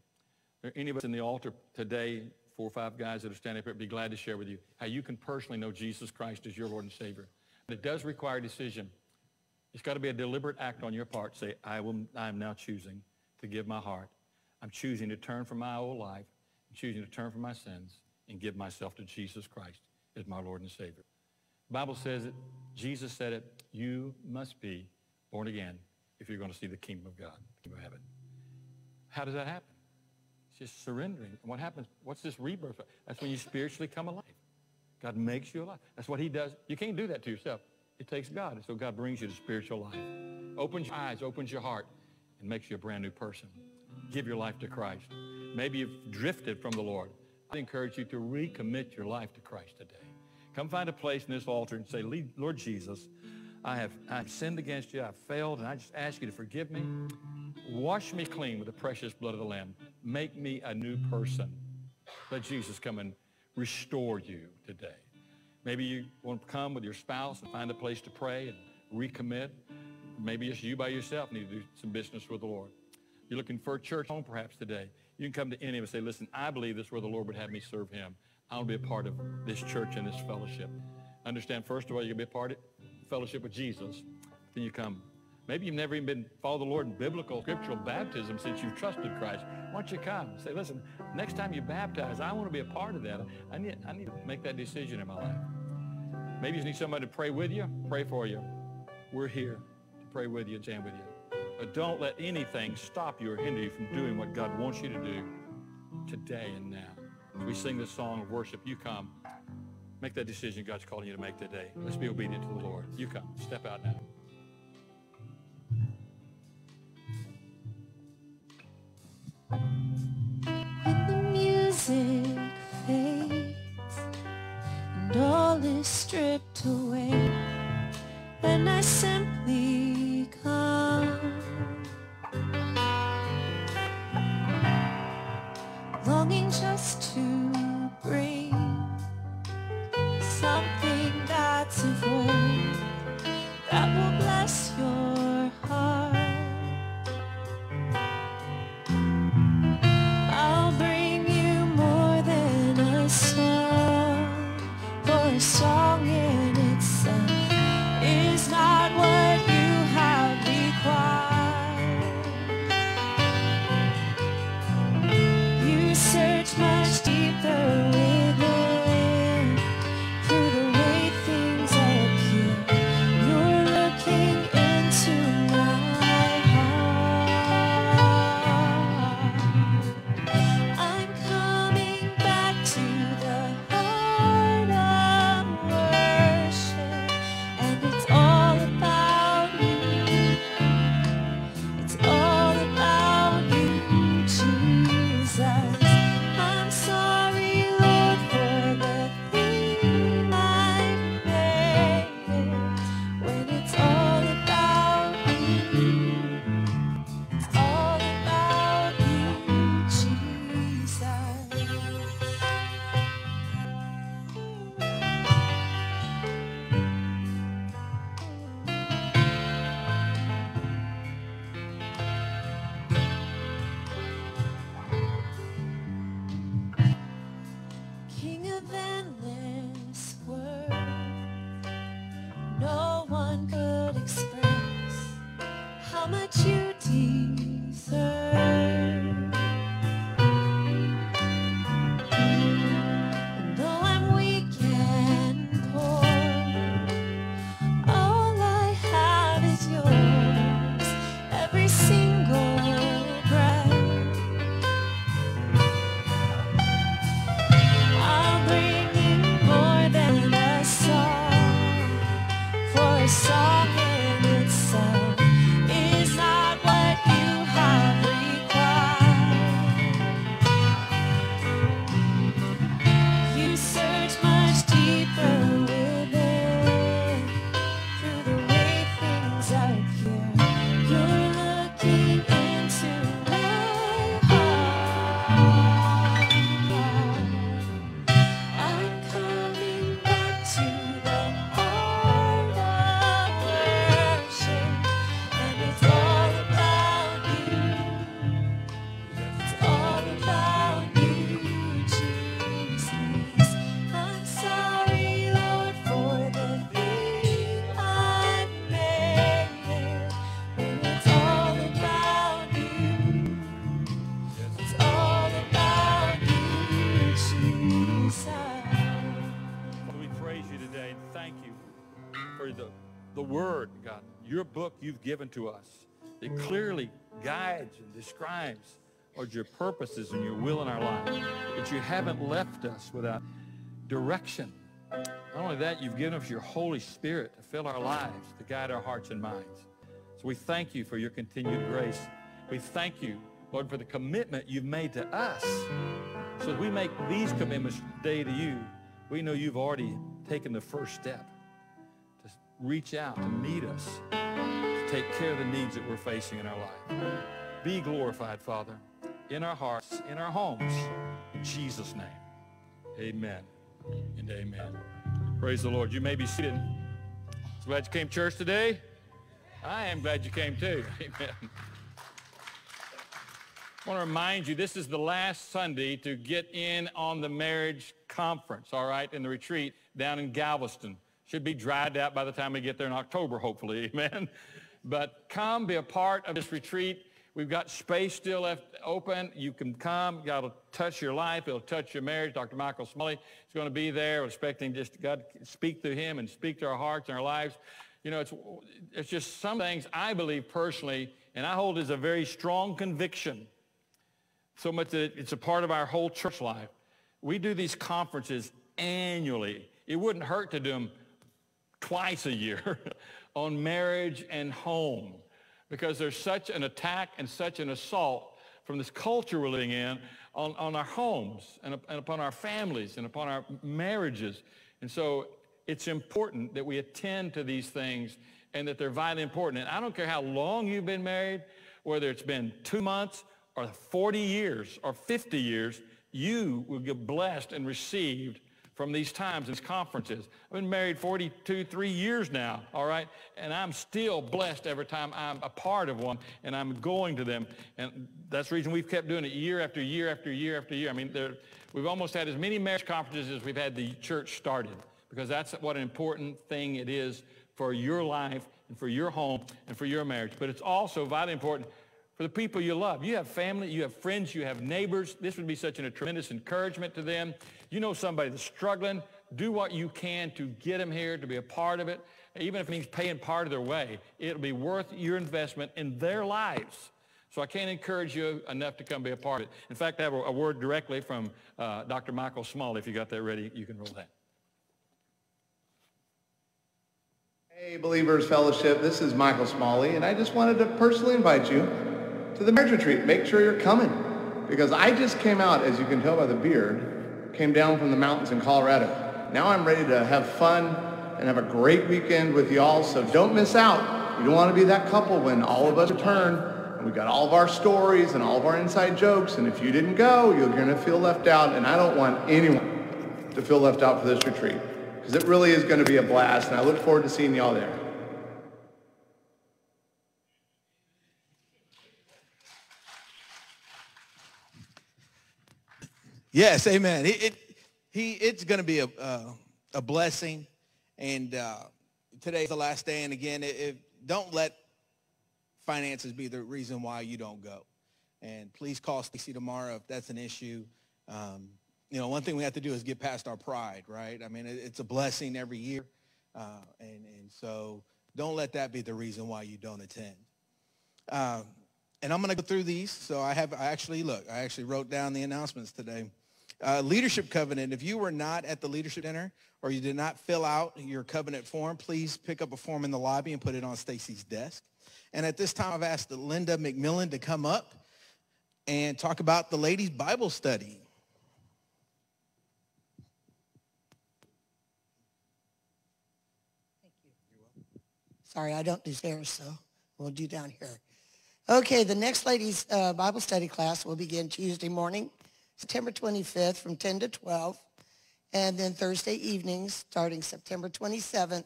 There any of us in the altar today, four or five guys that are standing up here, be glad to share with you how you can personally know Jesus Christ as your Lord and Savior. But it does require a decision. It's got to be a deliberate act on your part. Say, I, will, I am now choosing to give my heart. I'm choosing to turn from my old life. I'm choosing to turn from my sins and give myself to Jesus Christ as my Lord and Savior. The Bible says it. Jesus said it. You must be born again if you're going to see the kingdom of God, the kingdom of heaven. How does that happen? It's just surrendering. And what happens? What's this rebirth? That's when you spiritually come alive. God makes you alive. That's what he does. You can't do that to yourself. It takes God. And so God brings you to spiritual life. Opens your eyes, opens your heart, and makes you a brand new person. Give your life to Christ. Maybe you've drifted from the Lord. Encourage you to recommit your life to Christ today. Come find a place in this altar and say, Lord Jesus, I have I've sinned against you. I've failed, and I just ask you to forgive me. Wash me clean with the precious blood of the Lamb. Make me a new person. Let Jesus come and restore you today. Maybe you want to come with your spouse and find a place to pray and recommit. Maybe it's you by yourself need to do some business with the Lord. You're looking for a church home perhaps today. You can come to any of us and say, listen, I believe this is where the Lord would have me serve him. I want to be a part of this church and this fellowship. Understand, first of all, you're going to be a part of fellowship with Jesus. Then you come. Maybe you've never even been follow the Lord in biblical, scriptural baptism since you've trusted Christ. Why don't you come? Say, listen, next time you baptize, I want to be a part of that. I need, I need to make that decision in my life. Maybe you need somebody to pray with you. Pray for you. We're here to pray with you and stand with you. But don't let anything stop you or hinder you from doing what God wants you to do today and now. As we sing this song of worship, you come. Make that decision God's calling you to make today. Let's be obedient to the Lord. You come. Step out now. When the music fades and all is stripped away, then I simply just to bring given to us. that clearly guides and describes Lord, your purposes and your will in our life. That you haven't left us without direction. Not only that, you've given us your Holy Spirit to fill our lives, to guide our hearts and minds. So we thank you for your continued grace. We thank you, Lord, for the commitment you've made to us. So as we make these commitments today to you, we know you've already taken the first step to reach out, to meet us, take care of the needs that we're facing in our life. Be glorified, Father, in our hearts, in our homes. In Jesus' name. Amen and amen. Praise the Lord. You may be seated. Glad you came to church today. I am glad you came too. Amen. I want to remind you, this is the last Sunday to get in on the marriage conference, all right, in the retreat down in Galveston. Should be dried out by the time we get there in October, hopefully, amen. But come be a part of this retreat. We've got space still left open. You can come. God will touch your life. It'll touch your marriage. Dr. Michael Smalley is going to be there. We're expecting just God speak through him and speak to our hearts and our lives. You know, it's, it's just some things I believe personally, and I hold as a very strong conviction so much that it's a part of our whole church life. We do these conferences annually. It wouldn't hurt to do them twice a year on marriage and home because there's such an attack and such an assault from this culture we're living in on, on our homes and, and upon our families and upon our marriages. And so it's important that we attend to these things and that they're vitally important. And I don't care how long you've been married, whether it's been two months or 40 years or 50 years, you will get blessed and received from these times, these conferences. I've been married 42, three years now, all right? And I'm still blessed every time I'm a part of one and I'm going to them. And that's the reason we've kept doing it year after year after year after year. I mean, there, we've almost had as many marriage conferences as we've had the church started because that's what an important thing it is for your life and for your home and for your marriage. But it's also vitally important for the people you love. You have family, you have friends, you have neighbors. This would be such a tremendous encouragement to them. You know somebody that's struggling. Do what you can to get them here, to be a part of it. Even if it means paying part of their way, it'll be worth your investment in their lives. So I can't encourage you enough to come be a part of it. In fact, I have a, word directly from uh, Dr. Michael Smalley. If you got that ready, you can roll that. Hey, Believers Fellowship, this is Michael Smalley, and I just wanted to personally invite you to the marriage retreat. Make sure you're coming, because I just came out, as you can tell by the beard, came down from the mountains in Colorado. Now I'm ready to have fun and have a great weekend with y'all, so don't miss out. You don't want to be that couple when all of us return, and we got all of our stories and all of our inside jokes, and if you didn't go, you're going to feel left out, and I don't want anyone to feel left out for this retreat because it really is going to be a blast, and I look forward to seeing y'all there. Yes, amen. It, it he it's going to be a uh, a blessing, and uh, today's the last day. And again, it, it, don't let finances be the reason why you don't go. And please call Stacy tomorrow if that's an issue. Um, you know, one thing we have to do is get past our pride, right? I mean, it's a blessing every year. Uh, and, and so don't let that be the reason why you don't attend. Um, and I'm going to go through these. So I have, I actually, look, I actually wrote down the announcements today. Uh, leadership covenant. If you were not at the leadership dinner or you did not fill out your covenant form, please pick up a form in the lobby and put it on Stacy's desk. And at this time, I've asked Linda McMillan to come up and talk about the ladies' Bible study. Thank you. Sorry, I don't do stairs, so we'll do down here. Okay, the next ladies' uh, Bible study class will begin Tuesday morning, September 25th from 10 to 12, and then Thursday evenings starting September 27th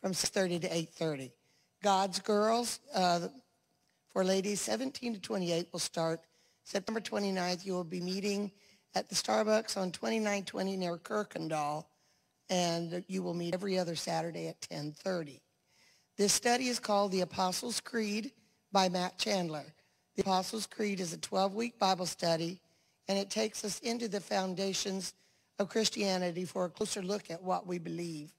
from 6.30 to 8.30. God's Girls uh, for ladies 17 to 28 will start September 29th. You will be meeting at the Starbucks on 2920 near Kuykendahl, and you will meet every other Saturday at 10.30. This study is called The Apostles' Creed by Matt Chandler. The Apostles' Creed is a 12-week Bible study, and it takes us into the foundations of Christianity for a closer look at what we believe.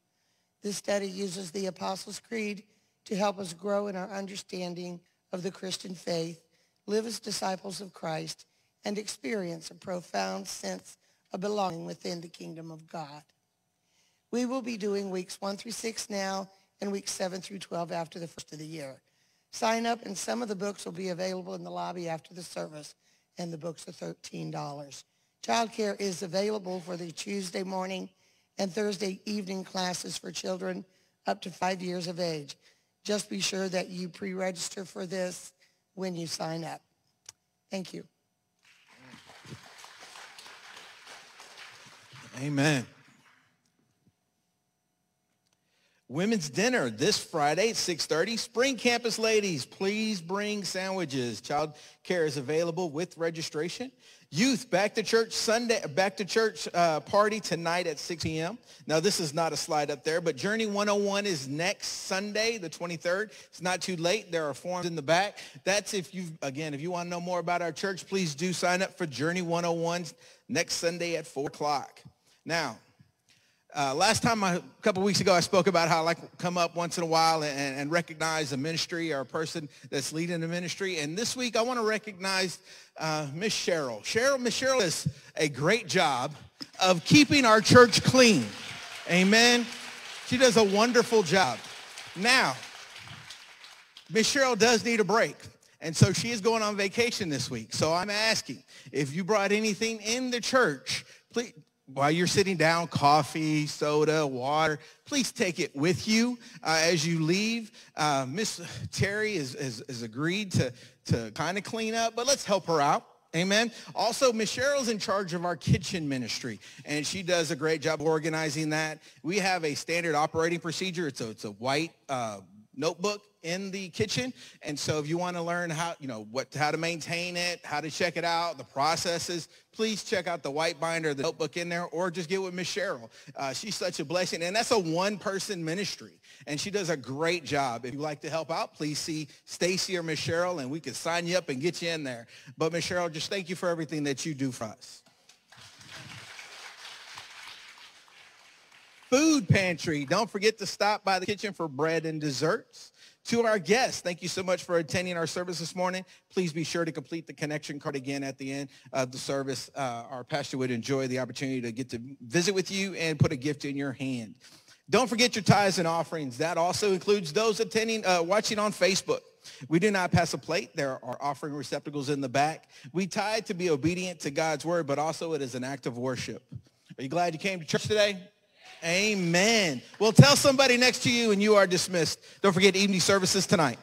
This study uses the Apostles' Creed to help us grow in our understanding of the Christian faith, live as disciples of Christ, and experience a profound sense of belonging within the kingdom of God. We will be doing weeks 1 through 6 now and weeks 7 through 12 after the first of the year. Sign up and some of the books will be available in the lobby after the service and the books are $13. Childcare is available for the Tuesday morning and Thursday evening classes for children up to five years of age. Just be sure that you pre-register for this when you sign up. Thank you. Amen. Women's dinner this Friday at 6.30. Spring Campus ladies, please bring sandwiches. Child care is available with registration. Youth Back to Church Sunday, Back to Church uh, party tonight at 6 p.m. Now, this is not a slide up there, but Journey 101 is next Sunday, the 23rd. It's not too late. There are forms in the back. That's if you, again, if you want to know more about our church, please do sign up for Journey 101 next Sunday at 4 o'clock. Now, uh, last time, I, a couple weeks ago, I spoke about how I like come up once in a while and, and recognize a ministry or a person that's leading the ministry. And this week, I want to recognize uh, Miss Cheryl. Cheryl, Miss Cheryl does a great job of keeping our church clean. Amen. She does a wonderful job. Now, Miss Cheryl does need a break. And so she is going on vacation this week. So I'm asking if you brought anything in the church, please while you're sitting down, coffee, soda, water, please take it with you uh, as you leave. Uh, Miss Terry has, agreed to, to kind of clean up, but let's help her out. Amen. Also, Miss Cheryl's in charge of our kitchen ministry, and she does a great job organizing that. We have a standard operating procedure. It's a, it's a white uh, notebook in the kitchen. And so if you want to learn how, you know, what, how to maintain it, how to check it out, the processes, please check out the white binder, the notebook in there, or just get with Miss Cheryl. Uh, she's such a blessing. And that's a one-person ministry. And she does a great job. If you'd like to help out, please see Stacy or Miss Cheryl, and we can sign you up and get you in there. But Miss Cheryl, just thank you for everything that you do for us. Food pantry. Don't forget to stop by the kitchen for bread and desserts. To our guests, thank you so much for attending our service this morning. Please be sure to complete the connection card again at the end of the service. Uh, our pastor would enjoy the opportunity to get to visit with you and put a gift in your hand. Don't forget your tithes and offerings. That also includes those attending, uh, watching on Facebook. We do not pass a plate. There are offering receptacles in the back. We tithe to be obedient to God's word, but also it is an act of worship. Are you glad you came to church today? Amen. Well, tell somebody next to you and you are dismissed. Don't forget evening services tonight.